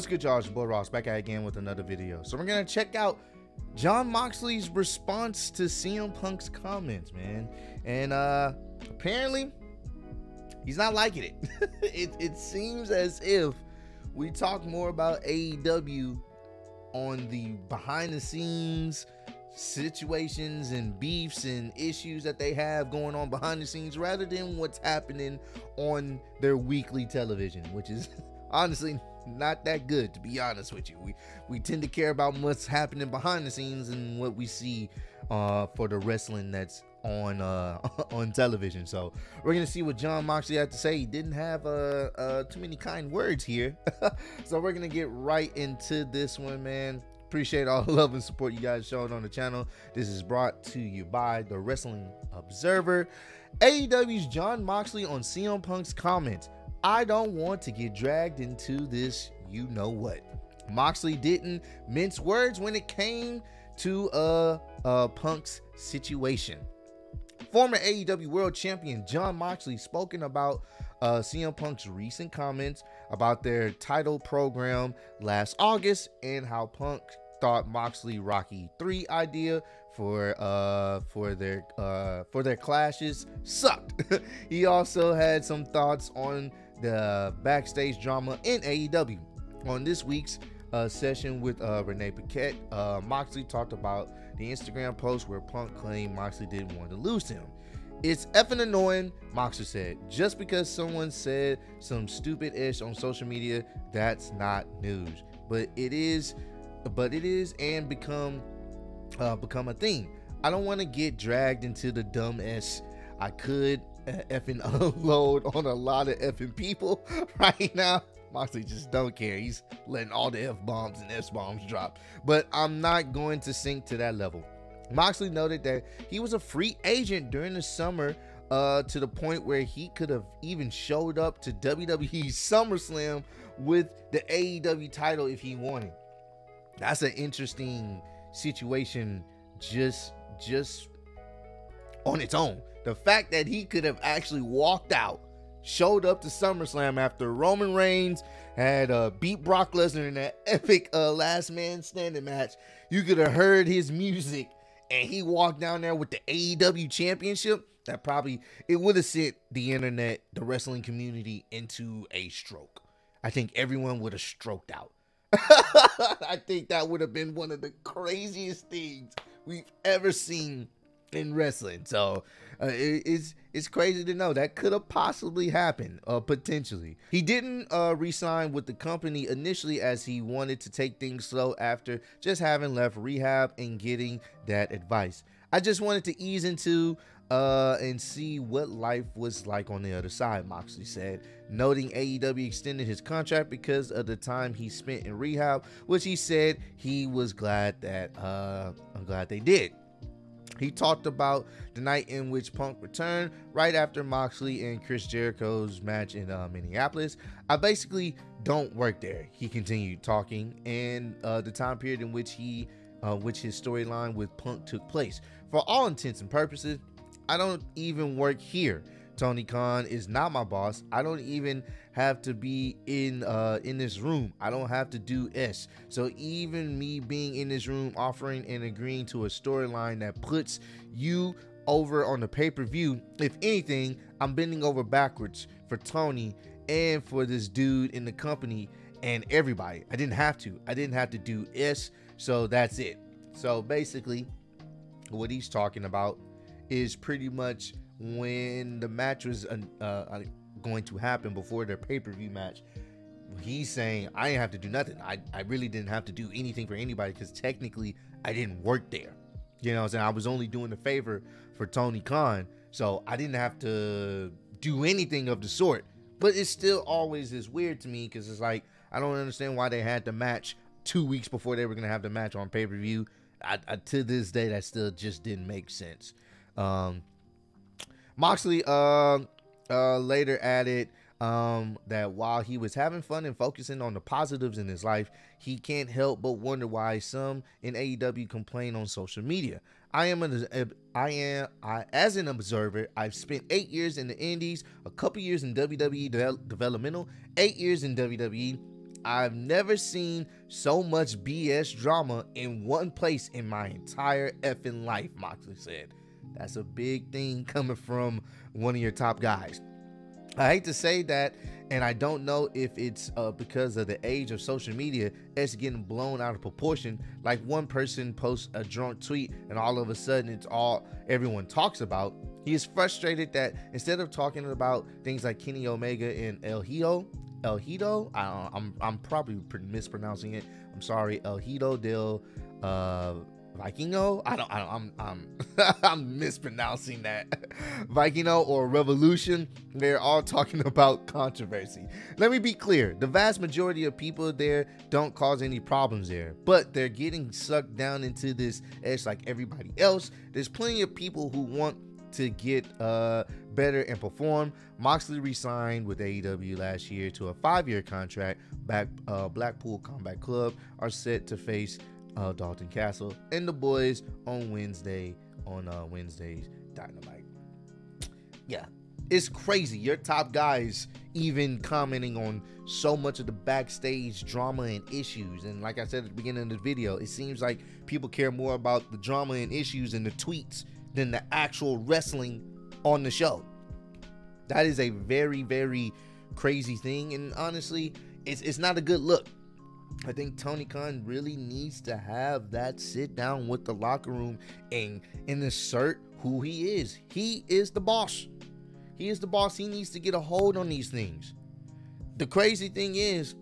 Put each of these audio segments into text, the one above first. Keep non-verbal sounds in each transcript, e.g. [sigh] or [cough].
What's good, y'all? It's boy Ross back at again with another video. So we're gonna check out Jon Moxley's response to CM Punk's comments, man. And uh apparently he's not liking it. [laughs] it. It seems as if we talk more about AEW on the behind the scenes situations and beefs and issues that they have going on behind the scenes rather than what's happening on their weekly television, which is [laughs] honestly not that good to be honest with you. We we tend to care about what's happening behind the scenes and what we see uh, for the wrestling that's on uh, [laughs] on television. So we're gonna see what Jon Moxley had to say. He didn't have uh, uh, too many kind words here, [laughs] so we're gonna get right into this one, man. Appreciate all the love and support you guys showing on the channel. This is brought to you by the Wrestling Observer. AEW's Jon Moxley on CM Punk's comments. I don't want to get dragged into this you know what. Moxley didn't mince words when it came to uh Punk's situation. Former AEW World Champion Jon Moxley spoken about uh, CM Punk's recent comments about their title program last August and how Punk thought Moxley Rocky 3 idea for uh for their uh for their clashes sucked. [laughs] he also had some thoughts on the backstage drama in AEW. On this week's uh, session with uh, Renee Paquette, uh, Moxley talked about the Instagram post where Punk claimed Moxley didn't want to lose him. It's effing annoying, Moxley said. Just because someone said some stupid ish on social media, that's not news. But it is, but it is and become uh, become a thing. I don't want to get dragged into the dumb s. I could effing [laughs] unload on a lot of effing people [laughs] right now. Moxley just don't care. He's letting all the F bombs and S bombs drop. But I'm not going to sink to that level. Moxley noted that he was a free agent during the summer uh, to the point where he could have even showed up to WWE SummerSlam with the AEW title if he wanted. That's an interesting situation just just on its own. The fact that he could have actually walked out, showed up to SummerSlam after Roman Reigns had uh, beat Brock Lesnar in that [laughs] epic uh, last man standing match, you could have heard his music and he walked down there with the AEW championship. That probably it would have sent the internet, the wrestling community into a stroke. I think everyone would have stroked out. [laughs] I think that would have been one of the craziest things we've ever seen in wrestling. So uh, it, it's it's crazy to know that could have possibly happened, uh, potentially. He didn't uh, resign with the company initially as he wanted to take things slow after just having left rehab and getting that advice. I just wanted to ease into uh, and see what life was like on the other side, Moxley said, noting AEW extended his contract because of the time he spent in rehab, which he said he was glad that uh, I'm glad they did. He talked about the night in which Punk returned right after Moxley and Chris Jericho's match in uh, Minneapolis. I basically don't work there. He continued talking, and uh, the time period in which he, uh, which his storyline with Punk took place. For all intents and purposes, I don't even work here. Tony Khan is not my boss. I don't even have to be in uh in this room. I don't have to do S. So even me being in this room offering and agreeing to a storyline that puts you over on the pay-per-view, if anything, I'm bending over backwards for Tony and for this dude in the company and everybody. I didn't have to. I didn't have to do S. So that's it. So basically, what he's talking about is pretty much when the match was uh, uh, going to happen before their pay-per-view match he's saying i didn't have to do nothing. I, I really didn't have to do anything for anybody because technically i didn't work there. You know i'm saying? I was only doing a favor for tony khan so i didn't have to do anything of the sort. But it still always is weird to me because it's like i don't understand why they had the match two weeks before they were going to have the match on pay-per-view. I, I, to this day that still just didn't make sense. Um, Moxley uh, uh, later added um, that while he was having fun and focusing on the positives in his life, he can't help but wonder why some in AEW complain on social media. I am an I am I as an observer. I've spent eight years in the Indies, a couple years in WWE de- developmental, eight years in WWE, I've never seen so much BS drama in one place in my entire effing life, Moxley said. That's a big thing coming from one of your top guys. I hate to say that, and I don't know if it's uh, because of the age of social media, it's getting blown out of proportion. Like one person posts a drunk tweet, and all of a sudden it's all everyone talks about. He is frustrated that instead of talking about things like Kenny Omega and El Hido, El Hido, I, I'm I'm probably mispronouncing it. I'm sorry, El Hido del uh, Vikingo. I don't. I don't I'm. I'm. [laughs] I'm mispronouncing that. [laughs] Vikingo or Revolution. They're all talking [laughs] about controversy. Let me be clear. The vast majority of people there don't cause any problems there, but they're getting sucked down into this edge like everybody else. There's plenty of people who want to get uh, better and perform. Moxley resigned with AEW last year to a five-year contract. Back uh, Blackpool Combat Club are set to face uh, Dalton Castle and the boys on Wednesday on uh, Wednesday's Dynamite. Yeah, it's crazy. Your top guys even commenting on so much of the backstage drama and issues. And like I said at the beginning of the video, it seems like people care more about the drama and issues and the tweets than the actual wrestling on the show. That is a very, very crazy thing. And honestly, it's, it's not a good look. I think Tony Khan really needs to have that sit down with the locker room and, and assert who he is. He is the boss. He is the boss. He needs to get a hold on these things. The crazy thing is,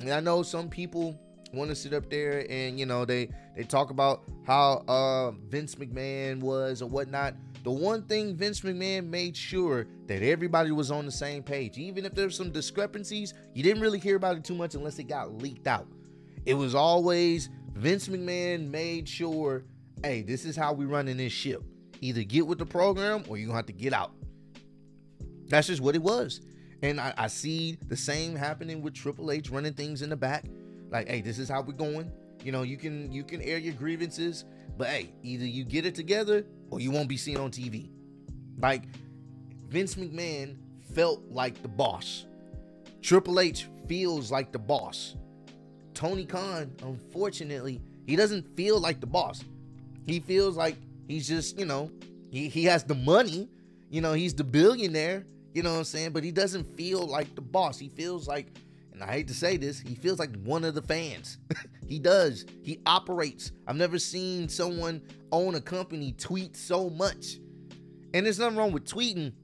and I know some people want to sit up there and you know they they talk about how uh Vince McMahon was or whatnot. The one thing Vince McMahon made sure that everybody was on the same page. Even if there were some discrepancies, you didn't really hear about it too much unless it got leaked out. It was always Vince McMahon made sure, hey, this is how we running this ship. Either get with the program or you're gonna have to get out. That's just what it was. And I, I see the same happening with Triple H running things in the back. Like, hey, this is how we're going. You know, you can you can air your grievances, but hey, either you get it together or you won't be seen on TV. Like Vince McMahon felt like the boss. Triple H feels like the boss. Tony Khan, unfortunately, he doesn't feel like the boss. He feels like he's just, you know, he, he has the money, you know, he's the billionaire, you know what I'm saying? But he doesn't feel like the boss. He feels like, and I hate to say this, he feels like one of the fans. [laughs] he does. He operates. I've never seen someone own a company tweet so much. And there's nothing wrong with tweeting,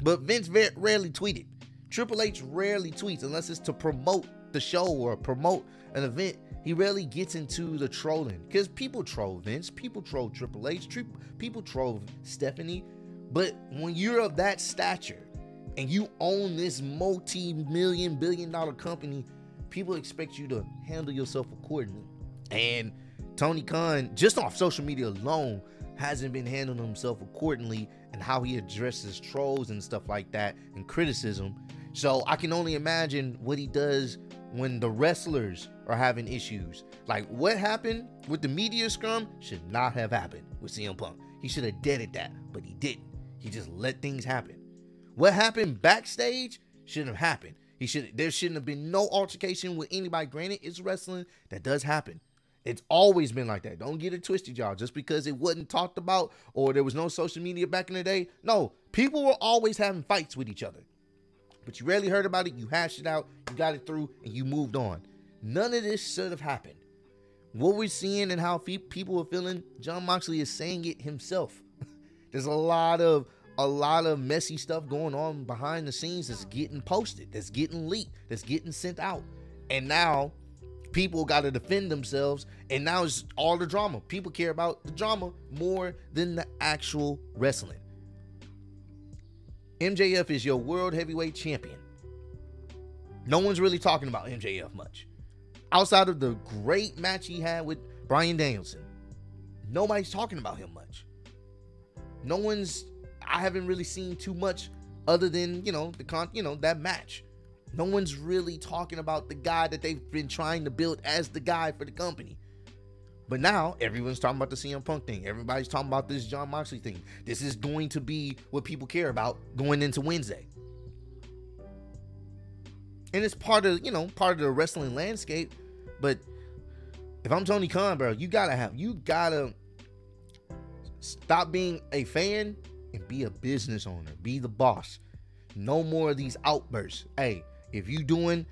but Vince rarely tweeted. Triple H rarely tweets unless it's to promote the show or promote an event, he rarely gets into the trolling because people troll Vince, people troll Triple H, people troll Stephanie. But when you're of that stature and you own this multi million, billion dollar company, people expect you to handle yourself accordingly. And Tony Khan, just off social media alone, hasn't been handling himself accordingly and how he addresses trolls and stuff like that and criticism. So I can only imagine what he does when the wrestlers are having issues. Like what happened with the media scrum should not have happened with CM Punk. He should have deaded that, but he didn't. He just let things happen. What happened backstage shouldn't have happened. He should there shouldn't have been no altercation with anybody. Granted, it's wrestling. That does happen. It's always been like that. Don't get it twisted, y'all. Just because it wasn't talked about or there was no social media back in the day. No, people were always having fights with each other. But you rarely heard about it. You hashed it out. You got it through and you moved on. None of this should have happened. What we're seeing and how people are feeling, Jon Moxley is saying it himself. [laughs] There's a lot of a lot of messy stuff going on behind the scenes that's getting posted, that's getting leaked, that's getting sent out. And now people got to defend themselves and now it's all the drama. People care about the drama more than the actual wrestling. MJF is your world heavyweight champion. No one's really talking about MJF much outside of the great match he had with Bryan Danielson, nobody's talking about him much. No one's I haven't really seen too much other than, you know, the con, you know, that match. No one's really talking about the guy that they've been trying to build as the guy for the company. But now everyone's talking about the CM Punk thing. Everybody's talking about this Jon Moxley thing. This is going to be what people care about going into Wednesday. and it's part of you know part of the wrestling landscape. But if I'm Tony Khan, bro, you gotta have you gotta stop being a fan and be a business owner. Be the boss. No more of these outbursts. Hey, if you doing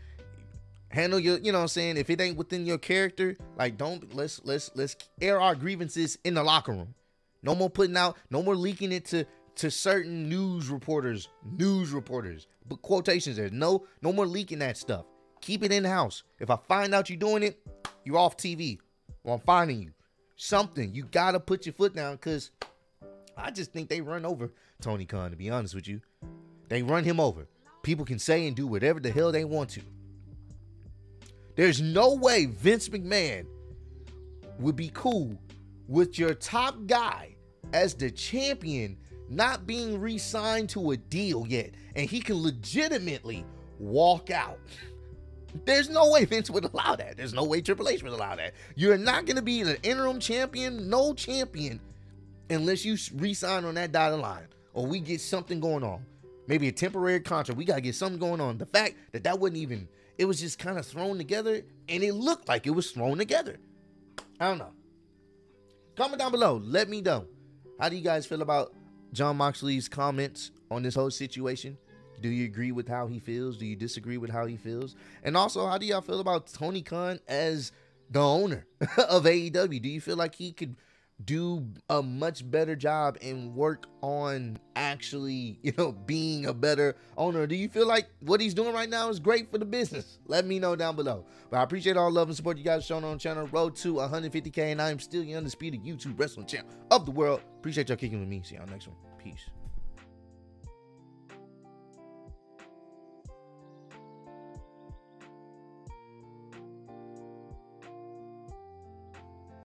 handle your you know what I'm saying? If it ain't within your character like don't let's let's let's air our grievances in the locker room. No more putting out no more leaking it to to certain news reporters news reporters. But quotations there. No no more leaking that stuff. Keep it in house if I find out you're doing it you're off TV or I'm finding you. Something. You gotta put your foot down because I just think they run over Tony Khan to be honest with you they run him over people can say and do whatever the hell they want to there's no way Vince McMahon would be cool with your top guy as the champion not being re signed to a deal yet, and he can legitimately walk out. [laughs] There's no way Vince would allow that. There's no way Triple H would allow that. You're not going to be an interim champion, no champion, unless you re-sign on that dotted line or we get something going on. Maybe a temporary contract. We got to get something going on. The fact that that wasn't even it was just kind of thrown together and it looked like it was thrown together. I don't know. Comment down below. Let me know. How do you guys feel about Jon Moxley's comments on this whole situation? Do you agree with how he feels? Do you disagree with how he feels? And also, how do y'all feel about Tony Khan as the owner [laughs] of AEW? Do you feel like he could do a much better job and work on actually, [laughs] you know, being a better owner? Do you feel like what he's doing right now is great for the business? Let me know down below. But I appreciate all love and support you guys shown on channel. Road to 150k, and I am still the undisputed YouTube wrestling champ of the world. Appreciate y'all kicking with me. See y'all next one. Peace.